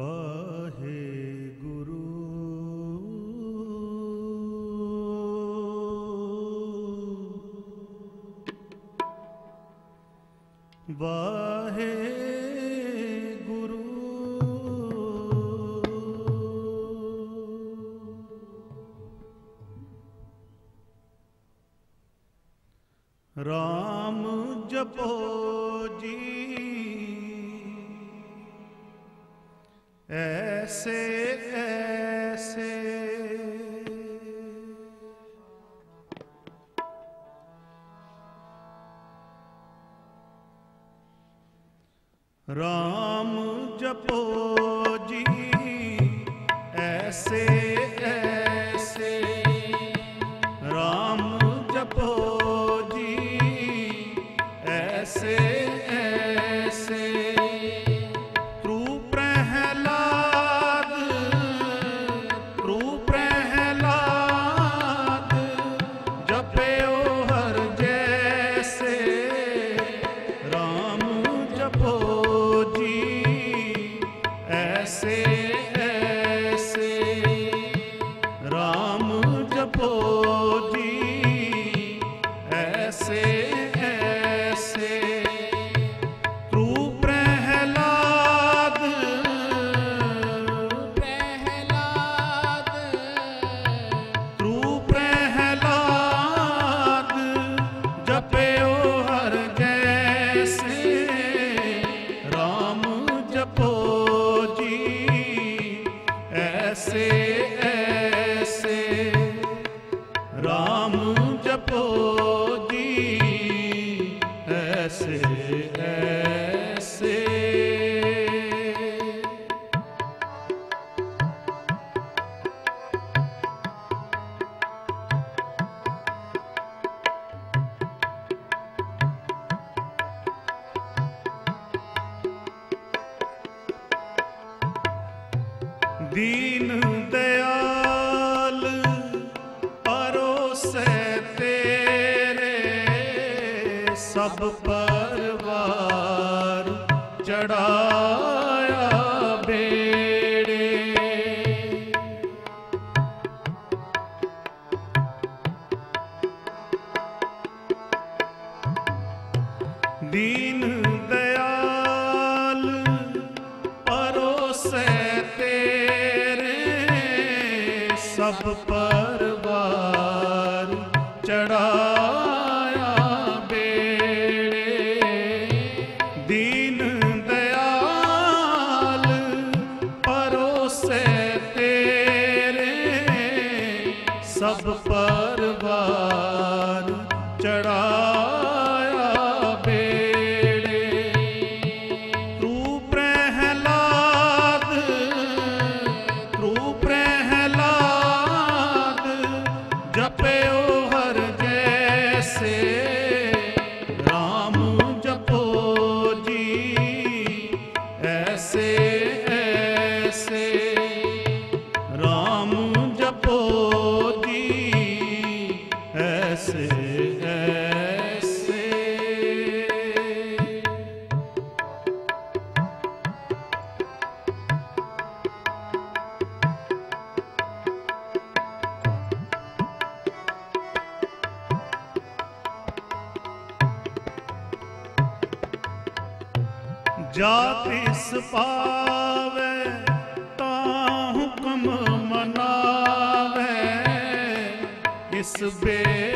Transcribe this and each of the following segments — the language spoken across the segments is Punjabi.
ਵਾਹੇ ਗੁਰੂ। ਵਾਹੇ ਗੁਰੂ। RAM ਜਪੋ ਜੀ। ऐसे ऐसे राम papel. ਪਰਵਾਰ ਚੜਾਇਆ ਬੇੜੇ। ਦੀਨ ਤੇਰੇ ਸਭ ਪਰਵਾਰ ਚੜਾ ਜਾ ਤਿਸ ਪਾਵੇ ਤਾਂ ਹੁਕਮ ਮਨਾਵੇ। ਇਸ ਬੇ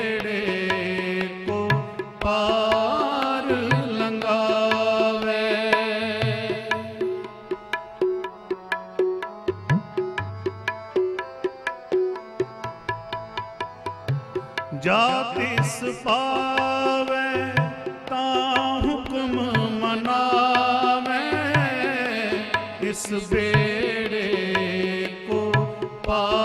ਇਸ ਬੇੜੇ ਕੋ ਪਾ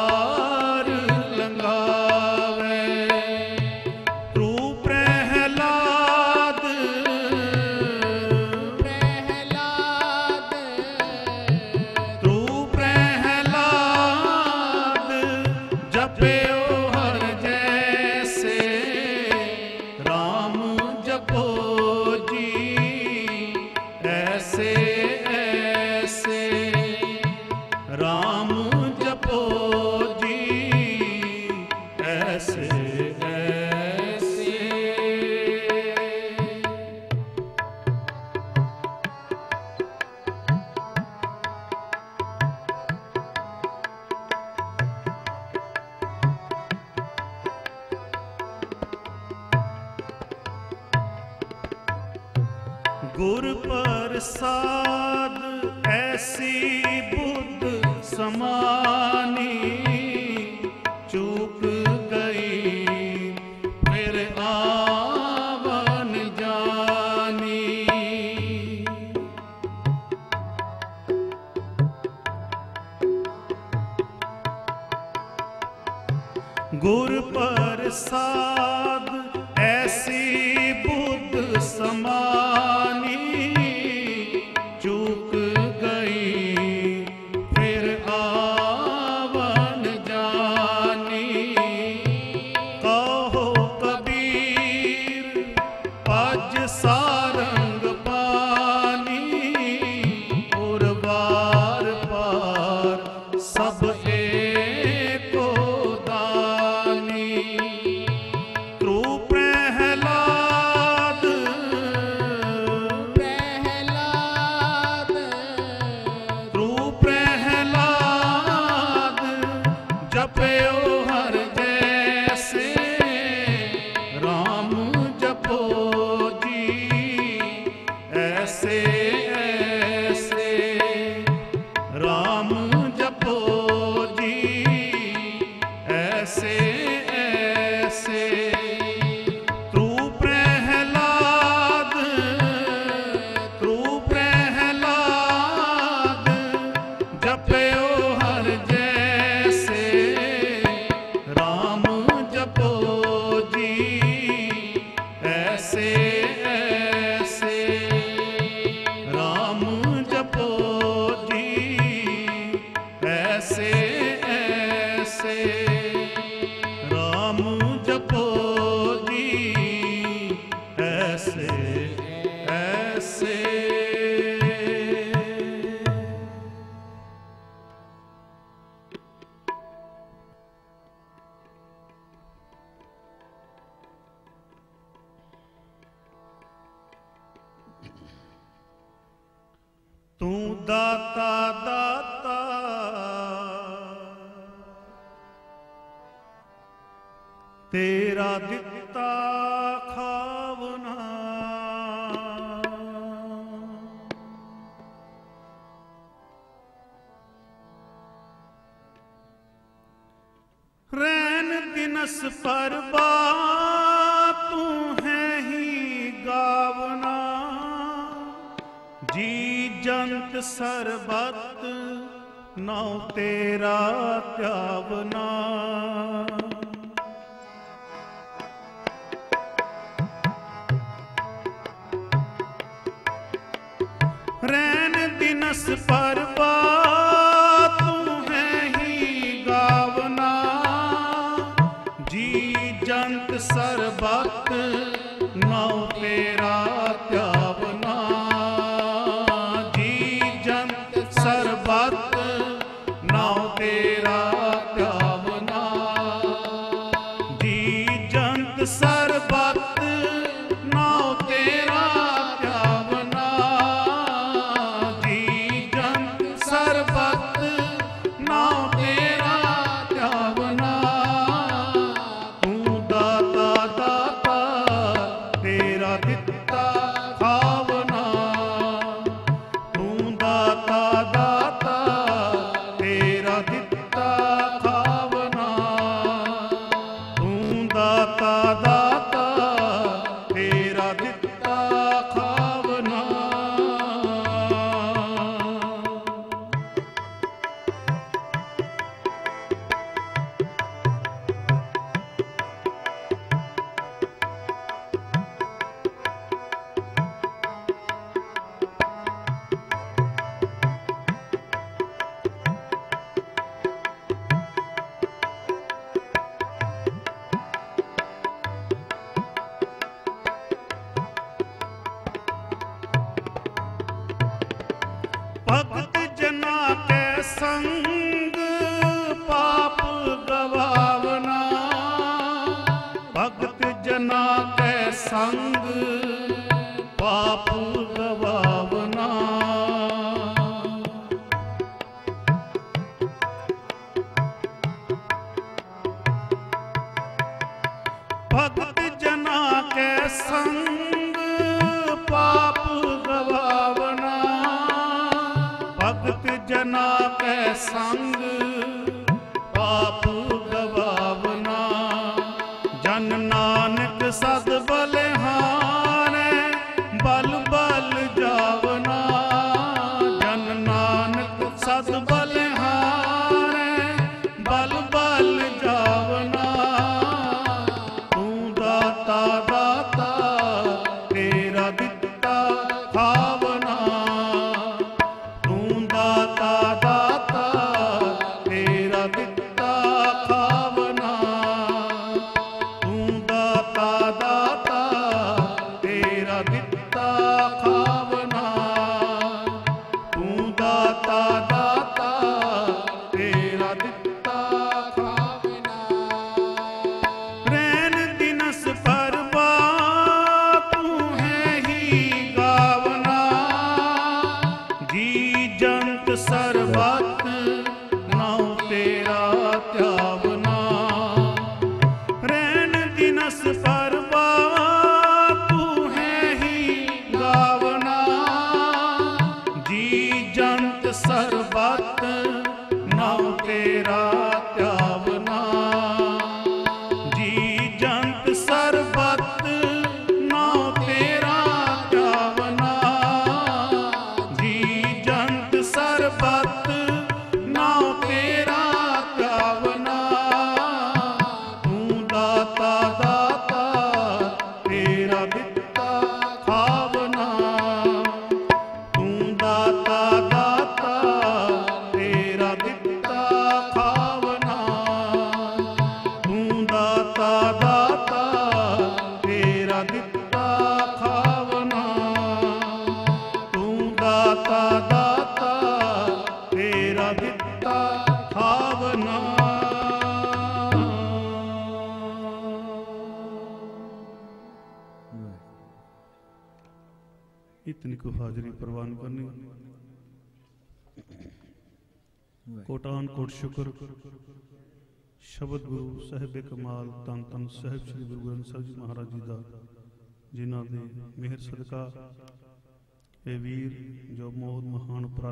ਗੁਰ ਪ੍ਰਸਾਦ ਐਸੀ ਬੁੱਧ ਸਮਾਨੀ। ਚੂਕ ਗਈ ਫਿਰ ਆਵਨ ਜਾਨੀ। ਗੁਰ ਪ੍ਰਸਾਦ ਤੂੰ ਦਾਤਾ ਦਾਤਾ। ਤੇਰਾ ਦਿੱਤਾ ਜੰਤ ਸਰਬਤ ਨਾਉ ਤੇਰਾ ਧਿਆਵਨਾ ਰਹਿਣ ਦਿਨਸ ਪਰ ਬਾਪੂ tera ਇਤਨੀ ਕੋ ਹਾਜ਼ਰੀ ਪ੍ਰਵਾਨ ਕਰਨੀ। ਕੋਟਾਨ ਕੋਟ ਸ਼ੁਕਰ। ਸ਼ਬਦ ਗੁਰੂ ਸਾਹਿਬ ਕਮਾਲ ਤਨ ਤਨ ਸਾਹਿਬ ਸ੍ਰੀ ਗੁਰੂ ਗ੍ਰੰਥ ਸਾਹਿਬ ਜੀ ਮਹਾਰਾਜ ਜੀ ਦਾ, ਜਿਨ੍ਹਾਂ ਦੇ ਮਿਹਰ ਸਦਕਾ ਇਹ ਵੀਰ ਜੋ ਮੋਹ ਮਹਾਨ ਉਪਰਾ